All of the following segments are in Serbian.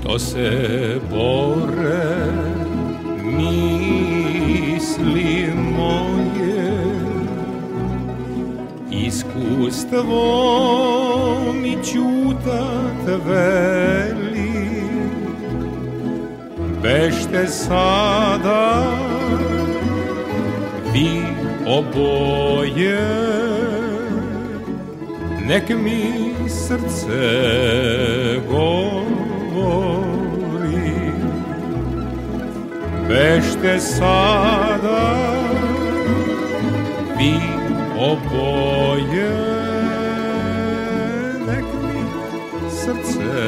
što se bore misli moje. Iskustvo mi čutat veli bešte sada vi oboje. Nek mi srce bešte sada. Vi oboje nek mi srce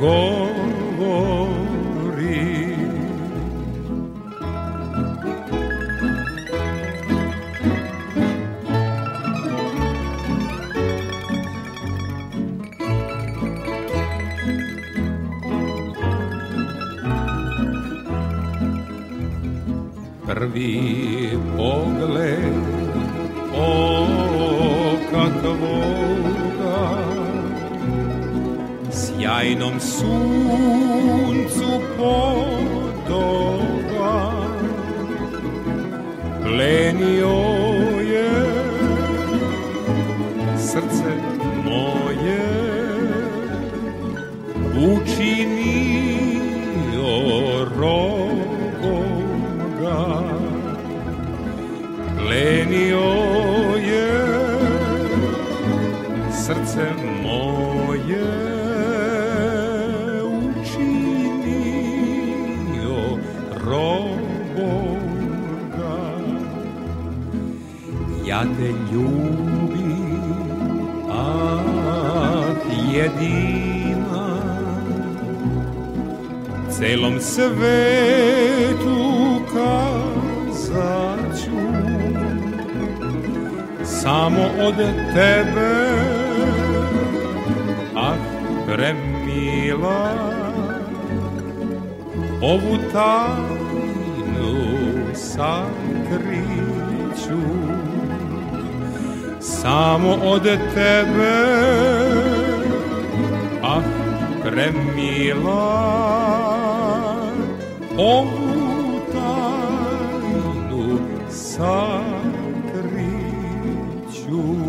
govori prvi pogled. Oka tvoga sjajnom suncu podoba plenio je srce moje. Učinio plenio je srce moje učinio roboga ja te ljubim ah jedina celom svetu samo od tebe. Ah, premila Ovu tajnu sakriću Samo od tebe. Ah, premila Ovu tajnu sakriću. you.